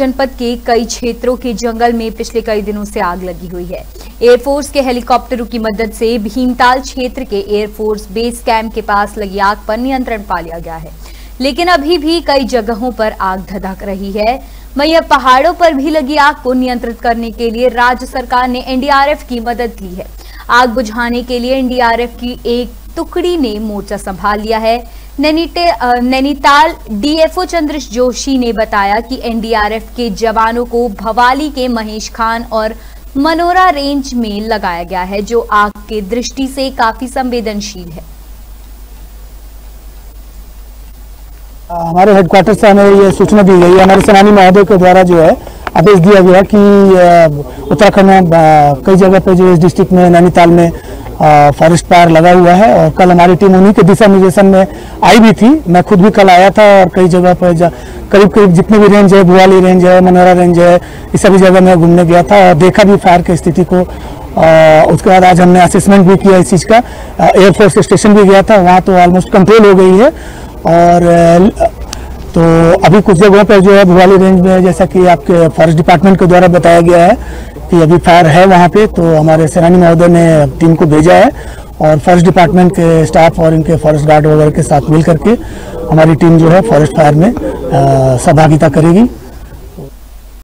जनपद के कई क्षेत्रों के जंगल में पिछले कई दिनों से आग लगी हुई है। एयरफोर्स के हेलीकॉप्टरों की मदद से भीमताल क्षेत्र के एयरफोर्स बेस कैंप के पास लगी आग पर नियंत्रण पा लिया गया है। लेकिन अभी भी कई जगहों पर आग धधक रही है। वहीं पहाड़ों पर भी लगी आग को नियंत्रित करने के लिए राज्य सरकार ने एनडीआरएफ की मदद ली है। आग बुझाने के लिए एनडीआरएफ की एक टुकड़ी ने मोर्चा संभाल लिया है। नैनीताल डीएफओ चंद्रेश जोशी ने बताया कि एनडीआरएफ के जवानों को भवाली के महेश खान और मनोरा रेंज में लगाया गया है, जो आग के दृष्टि से काफ़ी संवेदनशील है। हमारे हेडक्वार्टर से हमें ये सूचना दी गई है। हमारे सेनानी महोदय के द्वारा जो है आदेश दिया गया कि उत्तराखंड में कई जगह पे जो इस डिस्ट्रिक्ट में, नैनीताल में फॉरेस्ट फायर लगा हुआ है और कल हमारी टीम उन्हीं के दिशा निर्देशन में आई भी थी। मैं खुद भी कल आया था और कई जगह पर करीब करीब जितने भी रेंज है भुआली रेंज है मनोरा रेंज है इस सभी जगह मैं घूमने गया था और देखा भी फायर की स्थिति को। अ, उसके बाद आज हमने असेसमेंट भी किया इस चीज़ का। एयरफोर्स स्टेशन भी गया था वहाँ तो ऑलमोस्ट कंट्रोल हो गई है। और तो अभी कुछ जगहों पर जो है भुवाली रेंज में जैसा कि आपके फॉरेस्ट डिपार्टमेंट के द्वारा बताया गया है कि अभी फायर है वहाँ पे तो हमारे सेनानी महोदय ने टीम को भेजा है और फॉरेस्ट डिपार्टमेंट के स्टाफ और इनके फॉरेस्ट गार्ड वगैरह के साथ मिल करके हमारी टीम जो है फॉरेस्ट फायर में सहभागिता करेगी।